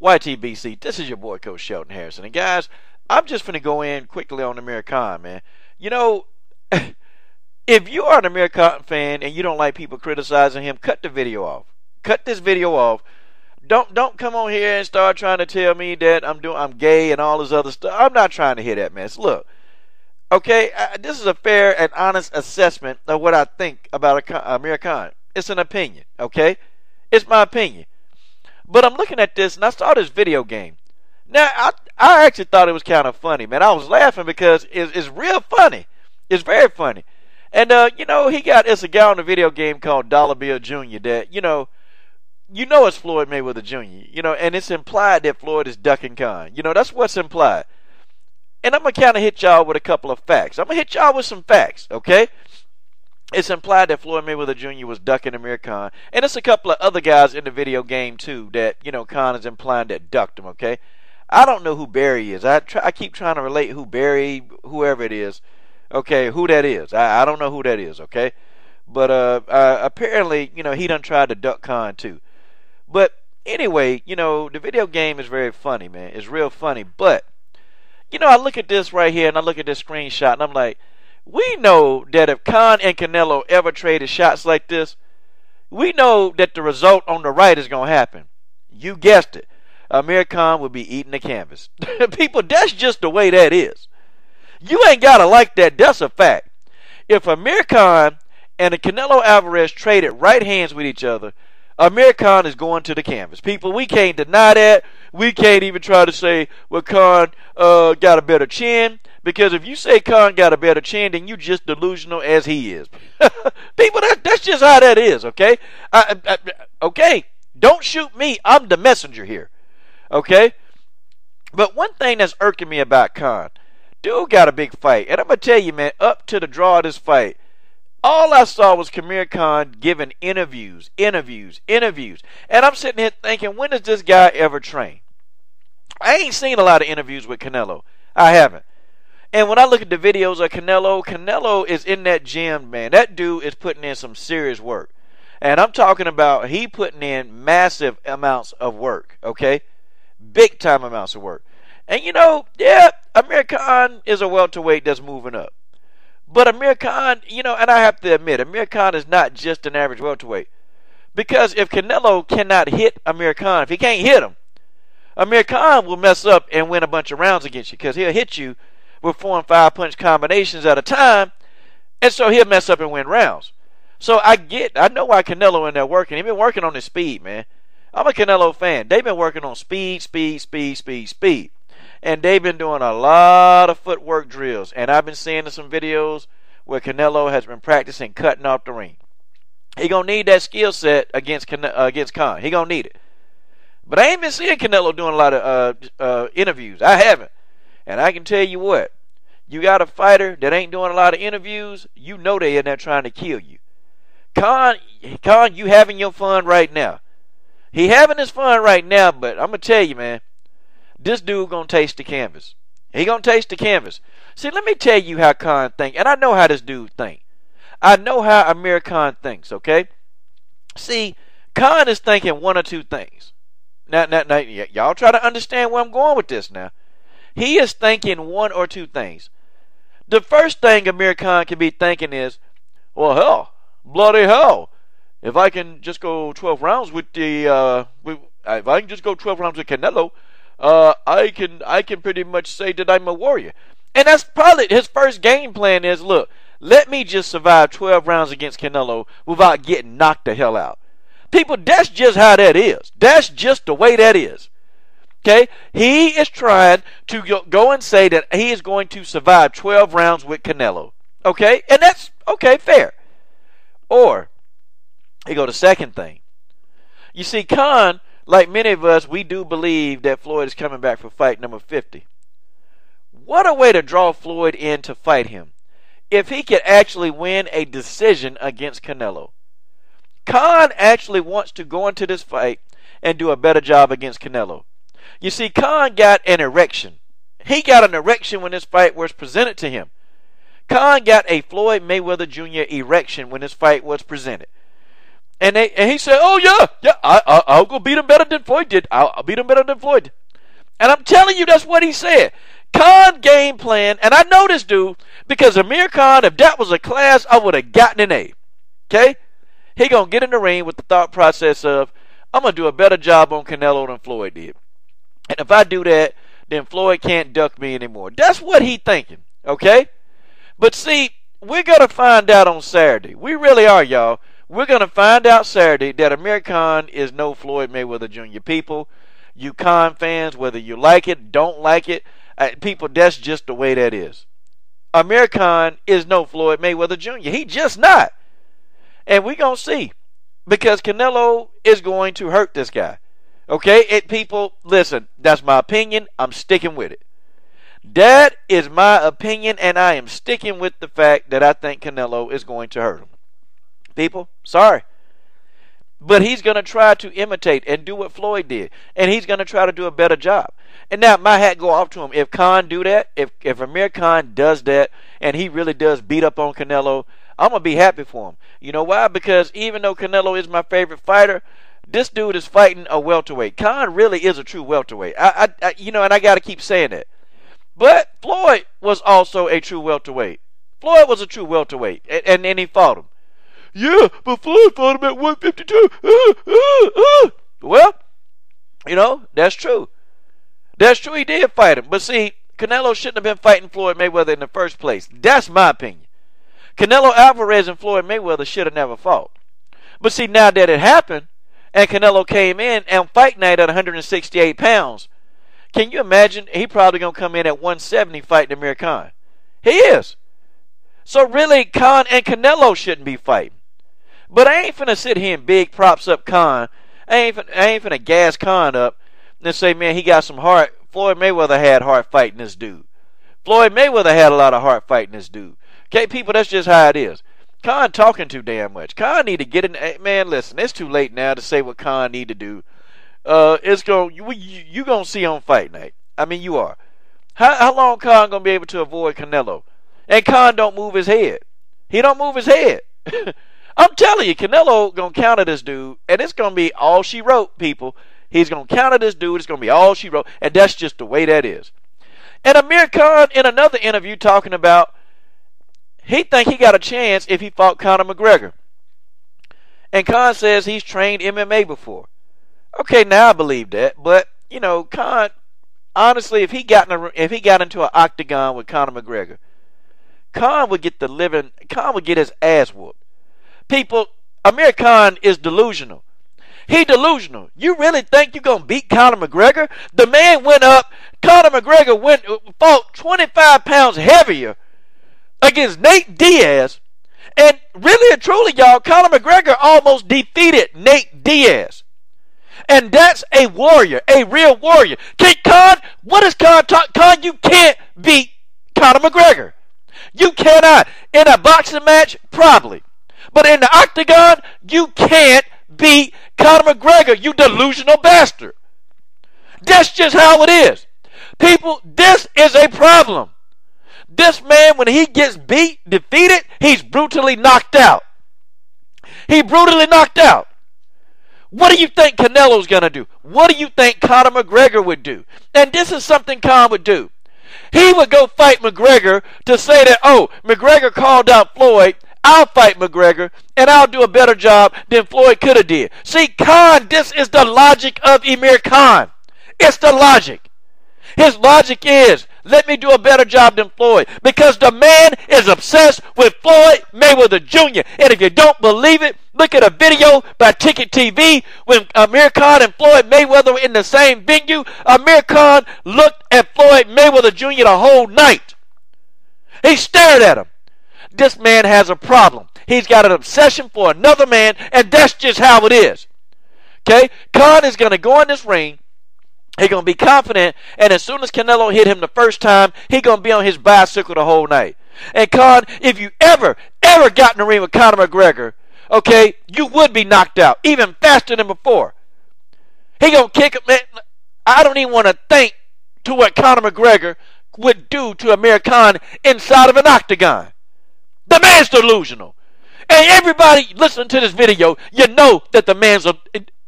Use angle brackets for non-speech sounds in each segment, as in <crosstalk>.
YTBC, this is your boy Coach Shelton Harrison. And guys, I'm just going to go in quickly on Amir man. You know, <laughs> if you are an Amir fan and you don't like people criticizing him, cut the video off. Cut this video off. Don't don't come on here and start trying to tell me that I'm doing I'm gay and all this other stuff. I'm not trying to hear that mess. Look, okay, uh, this is a fair and honest assessment of what I think about Amir Khan. It's an opinion, okay? It's my opinion. But I'm looking at this and I saw this video game. Now, I, I actually thought it was kind of funny, man. I was laughing because it's, it's real funny. It's very funny. And, uh, you know, he got, it's a guy on a video game called Dollar Bill Jr. that, you know, you know it's Floyd Mayweather Jr., you know, and it's implied that Floyd is ducking Khan. You know, that's what's implied. And I'm going to kind of hit y'all with a couple of facts. I'm going to hit y'all with some facts, okay? It's implied that Floyd Mayweather Jr. was ducking Amir Khan, and it's a couple of other guys in the video game too that you know Khan is implying that ducked him. Okay, I don't know who Barry is. I try, I keep trying to relate who Barry, whoever it is. Okay, who that is. I, I don't know who that is. Okay, but uh, uh, apparently you know he done tried to duck Khan too. But anyway, you know the video game is very funny, man. It's real funny. But you know I look at this right here and I look at this screenshot and I'm like we know that if Khan and Canelo ever traded shots like this, we know that the result on the right is going to happen. You guessed it. Amir Khan will be eating the canvas. <laughs> People, that's just the way that is. You ain't got to like that. That's a fact. If Amir Khan and Canelo Alvarez traded right hands with each other, Amir Khan is going to the canvas. People, we can't deny that. We can't even try to say, well, Khan uh, got a better chin. Because if you say Khan got a better chin, then you just delusional as he is. <laughs> People, that, that's just how that is, okay? I, I, okay, don't shoot me. I'm the messenger here, okay? But one thing that's irking me about Khan, dude got a big fight. And I'm going to tell you, man, up to the draw of this fight, all I saw was Amir Khan giving interviews, interviews, interviews. And I'm sitting here thinking, when does this guy ever train? I ain't seen a lot of interviews with Canelo. I haven't. And when I look at the videos of Canelo, Canelo is in that gym, man. That dude is putting in some serious work. And I'm talking about he putting in massive amounts of work, okay? Big time amounts of work. And you know, yeah, Amir Khan is a welterweight that's moving up. But Amir Khan, you know, and I have to admit, Amir Khan is not just an average welterweight. Because if Canelo cannot hit Amir Khan, if he can't hit him, Amir Khan will mess up and win a bunch of rounds against you because he'll hit you with four and five punch combinations at a time, and so he'll mess up and win rounds. So I get, I know why Canelo in there working. He's been working on his speed, man. I'm a Canelo fan. They've been working on speed, speed, speed, speed, speed. And they've been doing a lot of footwork drills. And I've been seeing some videos where Canelo has been practicing cutting off the ring. He gonna need that skill set against uh, against Khan. He gonna need it. But I ain't been seeing Canelo doing a lot of uh, uh, interviews. I haven't. And I can tell you what, you got a fighter that ain't doing a lot of interviews, you know they in there trying to kill you. Khan, Khan, you having your fun right now. He having his fun right now, but I'm gonna tell you, man, this dude gonna taste the canvas. He gonna taste the canvas. See, let me tell you how Khan think, and I know how this dude think. I know how Amir Khan thinks. Okay. See, Khan is thinking one or two things. Now, now, now, y'all try to understand where I'm going with this. Now, he is thinking one or two things. The first thing Amir Khan can be thinking is, well, hell, bloody hell. If I can just go 12 rounds with the, uh, with, if I can just go 12 rounds with Canelo, uh, I can, I can pretty much say that I'm a warrior. And that's probably his first game plan is, look, let me just survive 12 rounds against Canelo without getting knocked the hell out. People, that's just how that is. That's just the way that is. Okay? He is trying to go and say that he is going to survive 12 rounds with Canelo. Okay? And that's okay, fair. Or, he go to second thing. You see, Khan, like many of us, we do believe that Floyd is coming back for fight number 50. What a way to draw Floyd in to fight him. If he could actually win a decision against Canelo. Khan actually wants to go into this fight and do a better job against Canelo. You see, Khan got an erection. He got an erection when this fight was presented to him. Khan got a Floyd Mayweather Jr. erection when this fight was presented. And they and he said, "Oh yeah, yeah, I, I I'll go beat him better than Floyd did. I'll, I'll beat him better than Floyd." And I'm telling you, that's what he said. Khan game plan, and I know this dude because Amir Khan, if that was a class, I would have gotten an A. Okay, he gonna get in the ring with the thought process of, I'm gonna do a better job on Canelo than Floyd did, and if I do that, then Floyd can't duck me anymore. That's what he thinking. Okay, but see, we're gonna find out on Saturday. We really are, y'all. We're going to find out Saturday that Amir Khan is no Floyd Mayweather Jr. People, you Khan fans, whether you like it, don't like it, uh, people, that's just the way that is. Amir Khan is no Floyd Mayweather Jr. He just not. And we're going to see. Because Canelo is going to hurt this guy. Okay? It, people, listen, that's my opinion. I'm sticking with it. That is my opinion, and I am sticking with the fact that I think Canelo is going to hurt him people. Sorry. But he's going to try to imitate and do what Floyd did. And he's going to try to do a better job. And now my hat go off to him. If Khan do that, if, if Amir Khan does that, and he really does beat up on Canelo, I'm to be happy for him. You know why? Because even though Canelo is my favorite fighter, this dude is fighting a welterweight. Khan really is a true welterweight. I, I, I you know, and I got to keep saying that. But Floyd was also a true welterweight. Floyd was a true welterweight, and, and, and he fought him. Yeah, but Floyd fought him at 152. Uh, uh, uh. Well, you know, that's true. That's true, he did fight him. But see, Canelo shouldn't have been fighting Floyd Mayweather in the first place. That's my opinion. Canelo Alvarez and Floyd Mayweather should have never fought. But see, now that it happened, and Canelo came in and fight night at 168 pounds, can you imagine? He probably gonna come in at 170 fighting Amir Khan. He is. So really, Khan and Canelo shouldn't be fighting. But I ain't finna sit here and big props up Khan. I ain't finna, I ain't finna gas Khan up and say, man, he got some heart. Floyd Mayweather had heart fighting this dude. Floyd Mayweather had a lot of heart fighting this dude. Okay, people, that's just how it is. Khan talking too damn much. Khan need to get in. Man, listen, it's too late now to say what Khan need to do. Uh, it's going you, you you gonna see on fight night. I mean, you are. How how long Khan gonna be able to avoid Canelo? And Khan don't move his head. He don't move his head. <laughs> I'm telling you, Canelo gonna counter this dude, and it's gonna be all she wrote, people. He's gonna counter this dude. It's gonna be all she wrote, and that's just the way that is. And Amir Khan, in another interview, talking about he think he got a chance if he fought Conor McGregor. And Khan says he's trained MMA before. Okay, now I believe that, but you know, Khan, honestly, if he got in a, if he got into an octagon with Conor McGregor, Khan would get the living. Khan would get his ass whooped people, Amir Khan is delusional. He delusional. You really think you're gonna beat Conor McGregor? The man went up. Conor McGregor went fought 25 pounds heavier against Nate Diaz, and really and truly, y'all, Conor McGregor almost defeated Nate Diaz. And that's a warrior, a real warrior. Can Khan, what is Khan talk? Khan, you can't beat Conor McGregor. You cannot. In a boxing match, probably. But in the octagon, you can't beat Conor McGregor, you delusional bastard. That's just how it is. People, this is a problem. This man, when he gets beat, defeated, he's brutally knocked out. He brutally knocked out. What do you think Canelo's going to do? What do you think Conor McGregor would do? And this is something Khan would do. He would go fight McGregor to say that, oh, McGregor called out Floyd I'll fight McGregor and I'll do a better job than Floyd could have did. See, Khan, this is the logic of Amir Khan. It's the logic. His logic is, let me do a better job than Floyd because the man is obsessed with Floyd Mayweather Jr. And if you don't believe it, look at a video by Ticket TV when Amir Khan and Floyd Mayweather were in the same venue. Amir Khan looked at Floyd Mayweather Jr. the whole night. He stared at him. This man has a problem. He's got an obsession for another man, and that's just how it is. Okay? Khan is going to go in this ring. He's going to be confident, and as soon as Canelo hit him the first time, he's going to be on his bicycle the whole night. And Khan, if you ever, ever got in the ring with Conor McGregor, okay, you would be knocked out, even faster than before. He to kick him. Man, I don't even want to think to what Conor McGregor would do to Amir Khan inside of an octagon. The man's delusional. And everybody listening to this video, you know that the man's a,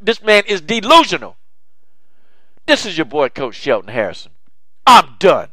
this man is delusional. This is your boy, Coach Shelton Harrison. I'm done.